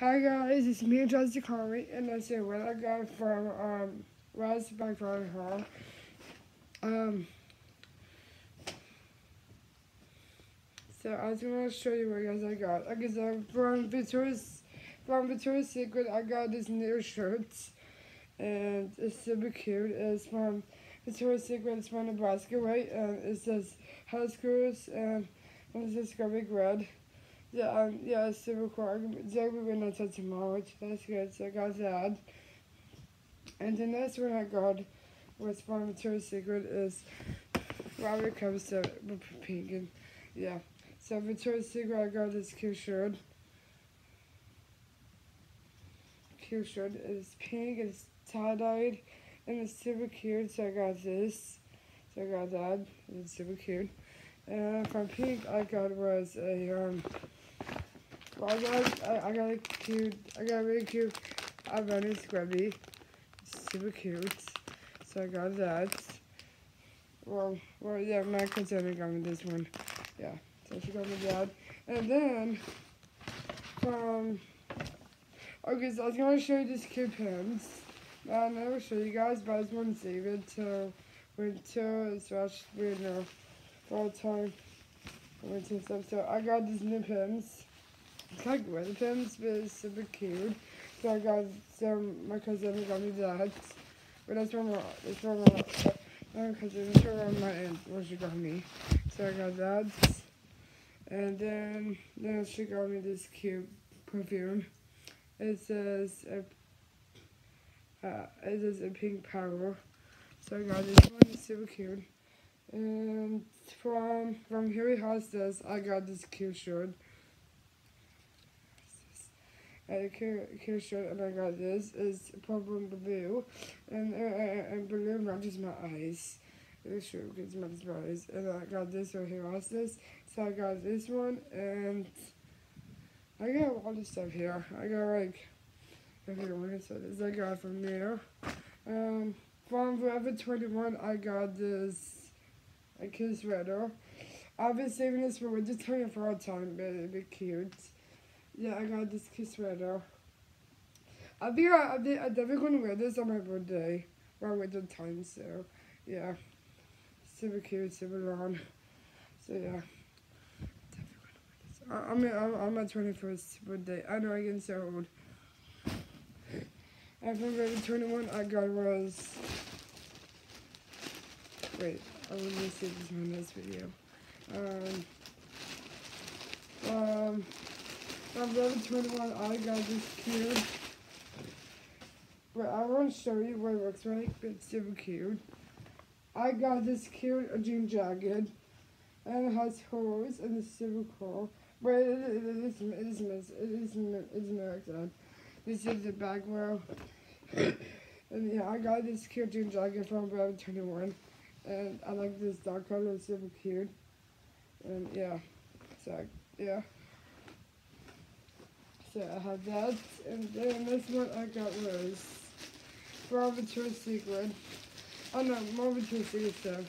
Hi guys, it's me, Jessica Connolly, and that's. What I got from um, Rise by Farm Hall. Um, so I was gonna show you what guys I got. I guess uh, from Victoria's from Victoria's Secret, I got this new shirt, and it's super cute. It's from Victoria's Secret. It's from Nebraska, right? And it says high schools, and it says big red. Yeah, um, yeah, it's super cool. I'm exactly going to touch tomorrow, which that's good. So I got that. And the next one I got was from Victoria's Secret is Robert comes to pink and yeah. So Victoria's Secret I got this cute shirt. Cute shirt. It's pink, it's tie-dyed, and it's super cute. So I got this. So I got that. It's super cute. And from pink I got was a um well, I got, I, I got a cute, I got a really cute Avani Scrubby. Super cute. So I got that. Well, well, yeah, my got me this one. Yeah, so she got me that. And then, um, okay, so I was going to show you these cute pins. I never show you guys, but I just want to save it till winter, slash, you know, fall time, winter stuff. So I got these new pins like red pens, but it's super cute. So I got some, my cousin got me that. But that's from, that's from my cousin, it's from my aunt, what she got me. So I got that. And then, then she got me this cute perfume. It says, a, uh, it says a pink power. So I got this one, it's super cute. And from, from Harry Hostas, I got this cute shirt a cute shirt and I got this is purple and blue and uh, and blue matches my eyes. This shirt matches my eyes and I got this right here also this. So I got this one and I got all this stuff here. I got like I okay what so this I got from there. Um from Forever 21 I got this a kiss sweater. I've been saving this for winter time for a time, but it'd be cute. Yeah, I got this kiss sweater. I think I, I am definitely going to wear this on my birthday around winter time, so yeah. Super cute, super long. So yeah. I, I'm, I'm, I'm my 21st birthday. I know I get so old. And from baby 21, I got was. Wait, I want to see this in this video. Um. Um. I'm very 21. I got this cute. But I want to show you what it looks like. It's super cute. I got this cute jean jacket. And it has holes and it's super cool. But it, it, it is, it is, is, it is, it is like that. This is the back row. and yeah, I got this cute jean jacket from Forever 21. And I like this dark color. It's super cute. And yeah. So, yeah. So I had that, and then this one I got was from Victoria's Secret. Oh no, more Victoria's Secret stuff.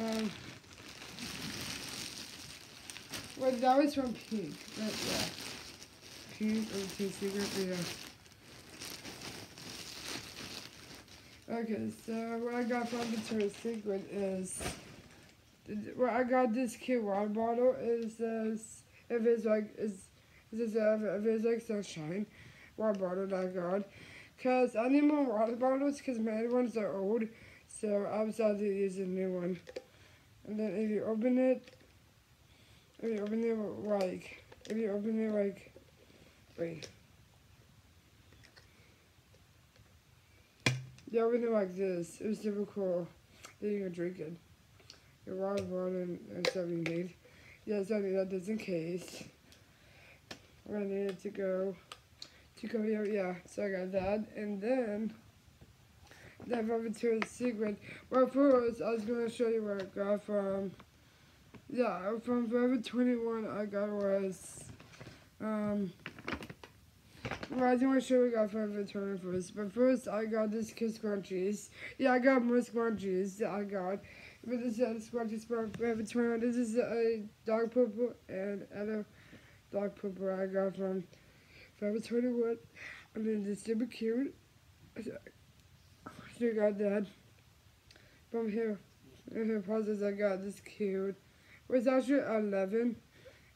Um, well, that was from Pink. Yeah. Pink or Victoria's Secret, yeah. Okay, so what I got from Victoria's Secret is, what I got this cute water bottle is this, if it's like, is this is a Physics Sunshine water bottle that I got. Because I need more water bottles because my other ones are old. So I decided to use a new one. And then if you open it, if you open it like, if you open it like, wait. You open it like this. It was super cool. Then you can drink it. Your water bottle and, and stuff you need. Yeah, so I need that just in case. I needed to go to go here. Yeah, so I got that. And then that over to secret. Well, first, I was going to show you where I got from. Yeah, from Forever 21, I got was, um, well, I just want to show you got from Forever 21 first. But first, I got this Kiss Scrunchies. Yeah, I got more Scrunchies I got. But this is Scrunchies from Forever 21. This is a dark purple and other dark purple I got from Forever 21. I mean, it's super cute. So I got that. From here, in the process, I got this cute. It was actually 11.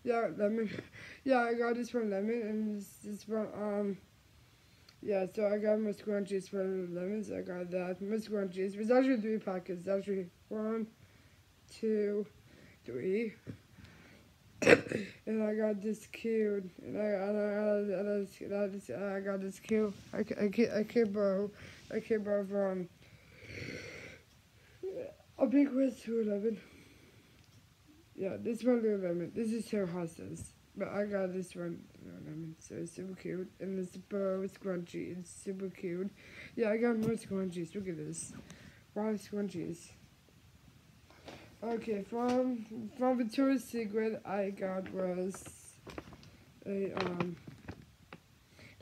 Yeah, lemon. Yeah, I got this from lemon, and this is from, um, yeah, so I got my scrunchies for lemons. I got that. My scrunchies. It was actually three packets. Actually, one, two, three. and I got this cute. And I, and I, and I, and I, just, I got this cute. I, I, I can't borrow. I can't borrow from. A big was 211. Yeah, this one Lululemon. This is Terra Hostas. But I got this one Lululemon, so it's super cute. And this bow scrunchie, it's super cute. Yeah, I got more scrunchies. Look at this. Wow, scrunchies. Okay, from from Victoria's Secret, I got was a um.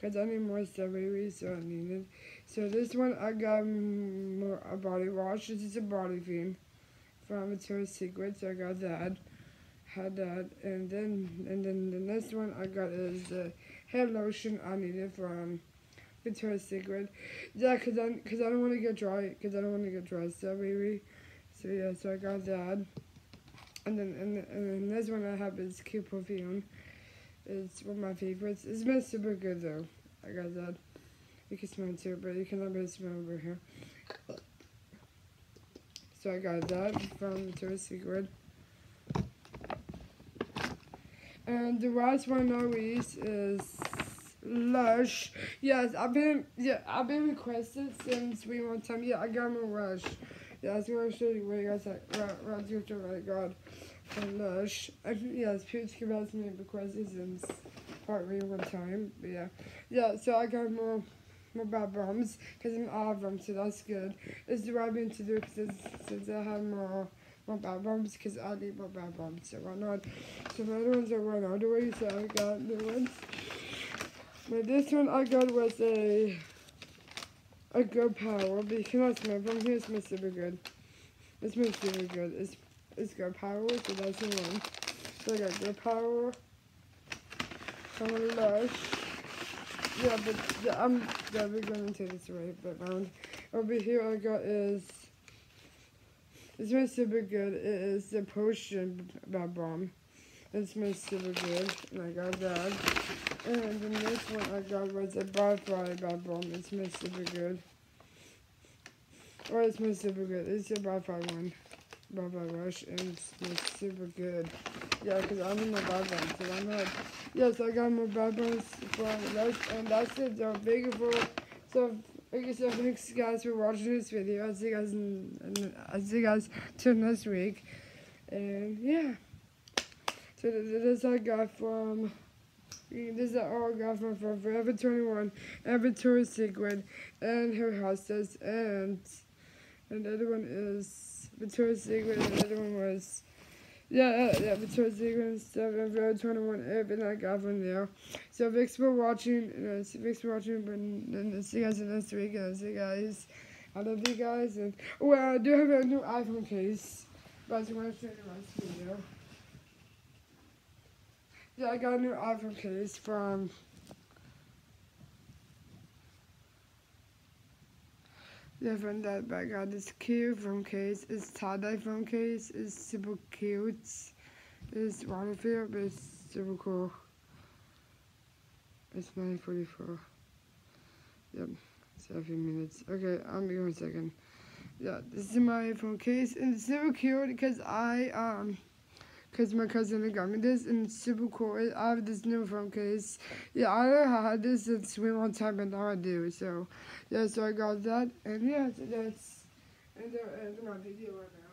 Cause I need more strawberries, so I needed. So this one I got more a body wash. This is a body cream from Victoria's Secret, so I got that. Had that, and then and then the next one I got is the hair lotion I needed from Victoria's Secret. Yeah, cause I cause I don't want to get dry, cause I don't want to get dry strawberry. So yeah, so I got that. And then and, and then this one I have is cute perfume. It's one of my favorites. It smells super good though. I got that. You can smell it too, but you cannot really smell over here. So I got that from Victoria's Secret. And the last one not least is Lush. Yes, I've been yeah, I've been requested since we one time. Yeah, I got my Lush. Yeah, uh, I was gonna show you guys like. Right, right, you to what I got from Lush. I, yes, people keep asking me requested since part three one time. But yeah, yeah. So I got more more bad bombs because I'm out of them, so that's good. It's the right thing to do because since I have more more bad bombs because I need more bad bombs. So why not? So my other ones are run out of way, so I got new ones. But this one I got was a a good power, but you cannot smell from here. It smells super good. It smells super good. It's it's good power, so that's the one. So I got good power. From Lush. Yeah, but yeah, I'm we're gonna take this right but round. Over here I got is it smells super good. It is the potion bomb. It smells super good, and I got that. And the next one I got was a Butterfly Bad Bomb. It smells super good. Or it smells super good. It's a Butterfly one. Butterfly Rush, and it smells super good. Yeah, because I'm in the Bombs, so I'm not. Yes, I got more Bombs from Rush, and that's it. So, thank you for. So, you so thanks guys for watching this video. I'll see you guys in. in I'll see you guys till next week. And yeah. So th- th- this I got from. This is got from, from Forever 21, and Victoria's Secret, and Her Hostess, and and the other one is Victoria's Secret, and the other one was yeah, yeah, Victoria's Secret and stuff, and Forever 21, everything I got from there. So thanks for watching, and uh, thanks for watching, but and I'll see you guys next week, and I'll see you guys. I love you guys, and well, I do have a new iPhone case, but I just want to show you rest video. Yeah, I got a new iPhone case from. Yeah, from that, I got this cute phone case. It's tie-dye phone case. It's super cute. It's waterfilled, but it's super cool. It's 944. Yep, it's a few minutes. Okay, be one second. Yeah, this is my iPhone case, and it's super cute because I, um, because my cousin got me this and it's super cool. I have this new phone case. Yeah, I don't had this since we one time, but now I do. So, yeah, so I got that, and yeah, so that's end of my video right now.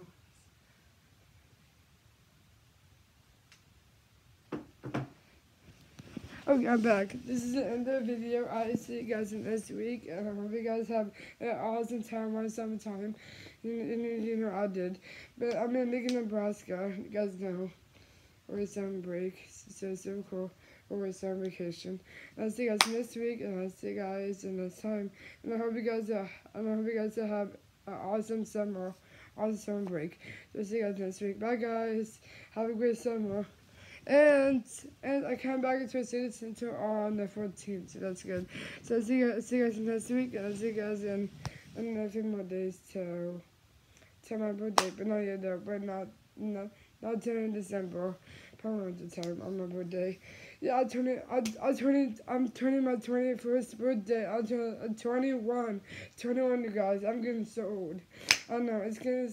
Okay, I'm back. This is the end of the video. I'll see you guys next week. And I hope you guys have an awesome time on summertime. You, know, I did. But I'm in Lincoln, Nebraska. You guys know. We're summer break. So, so cool. We're summer vacation. And I'll see you guys next week. And I'll see you guys in the next time. And I hope you guys, uh, and I hope you guys have an awesome summer. Awesome summer break. So, see you guys next week. Bye, guys. Have a great summer. And and I come back into a city center on the 14th, so that's good. So see you see you guys next week, and I'll see you guys in, in a few more days to to my birthday, but not yet though, but not not not till in December, probably at the time on my birthday. Yeah, I turn it, I, I turn it, I'm turning my 21st birthday. I'm turning I'm 21, 21, you guys. I'm getting so old. I know it's gonna.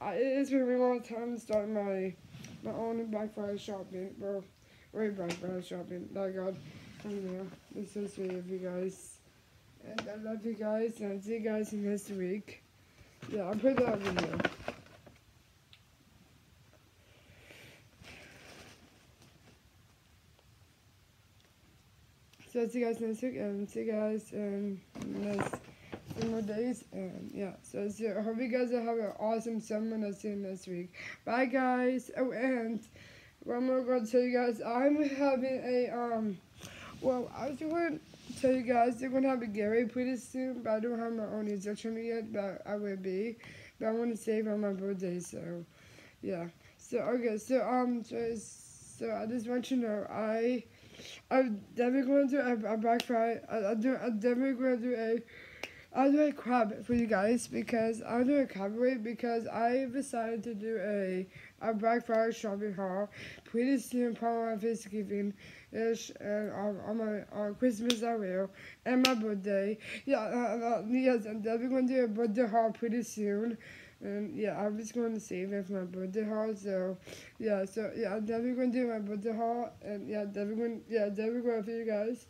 I, it's been a long time to start my my own Black Friday shopping, bro. Black Friday shopping. Oh God, I know. It's so sweet of you guys. And I love you guys, and see you guys next week. Yeah, I'll put that video. So I'll see you guys next week, and see you guys in next few more days, and yeah. So, I hope you guys have an awesome summer, and I'll see you next week. Bye, guys. Oh, and one more going to tell you guys, I'm having a um. Well, I was going to tell you guys they're going to have a Gary pretty soon, but I don't have my own channel yet, but I will be. But I want to save on my birthday, so yeah. So okay, so um, so, so I just want you to know I. I'm definitely going to do a, a Black Friday. I, I do. I'm definitely going to do a. I'll do a crab for you guys because I'll do a cabaret because I decided to do a a Black Friday shopping haul pretty soon, probably on Thanksgiving ish, and on, on my on Christmas I will, and my birthday. Yeah, uh, uh, yes, I'm definitely to do a birthday haul pretty soon. And yeah, I'm just going to save it for my birthday haul. So yeah, so yeah, I'm definitely going to do my birthday haul. And yeah, definitely yeah, definitely going for you guys.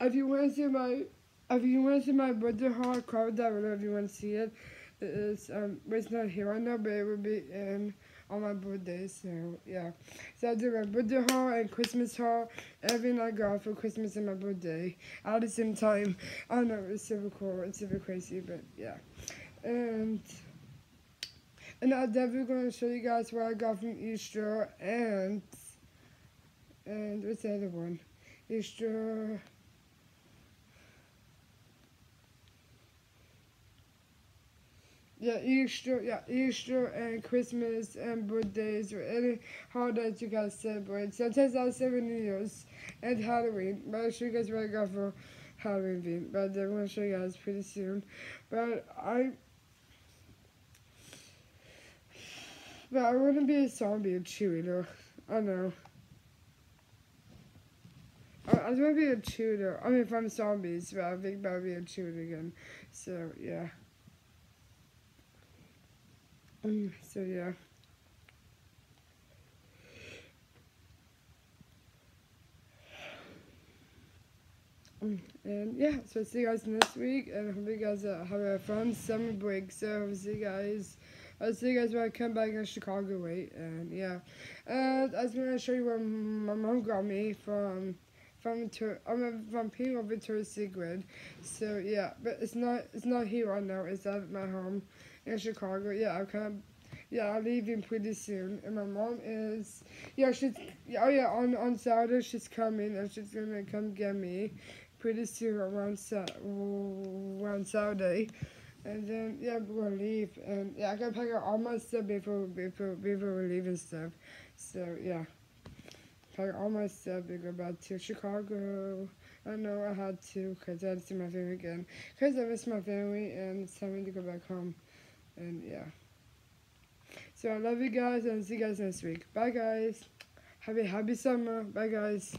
If you want to see my, if you want to see my birthday haul, comment down below if you want to see it. It is um, it's not here right now, but it will be in on my birthday. So yeah, so I do my birthday haul and Christmas haul, everything I got for Christmas and my birthday at the same time. I know it's super cool, it's super crazy, but yeah, and. And I'm definitely going to show you guys what I got from Easter and, and what's the other one? Easter, yeah, Easter, yeah, Easter and Christmas and birthdays or any holidays you guys celebrate. Sometimes I celebrate New Year's and Halloween, but I'll show you guys what I got for Halloween theme. But I'm to show you guys pretty soon. But I But I want to be a zombie a cheerleader. I know. I, I want to be a cheerleader. I mean, from zombies, but I think about be a cheerleader again. So, yeah. Um, so, yeah. Um, and yeah, so I'll see you guys next week, and I hope you guys uh, have a fun summer break. So, I'll see you guys. I'll see you guys when I come back in Chicago, wait, and yeah. And I was gonna show you where my mom got me from from to I'm from Pino Victoria's Secret. So yeah, but it's not it's not here right now, it's at my home in Chicago. Yeah, I'm kind of yeah, I'm leaving pretty soon. And my mom is yeah, she's oh yeah, on on Saturday she's coming and she's gonna come get me pretty soon around around Saturday. And then yeah, we're gonna leave, and yeah, I gotta pack up all my stuff before before before we leave and stuff. So yeah, pack all my stuff and go back to Chicago. I know I had to, cause I had to see my family again, cause I miss my family, and it's time to go back home. And yeah. So I love you guys, and see you guys next week. Bye guys. Have a happy summer. Bye guys.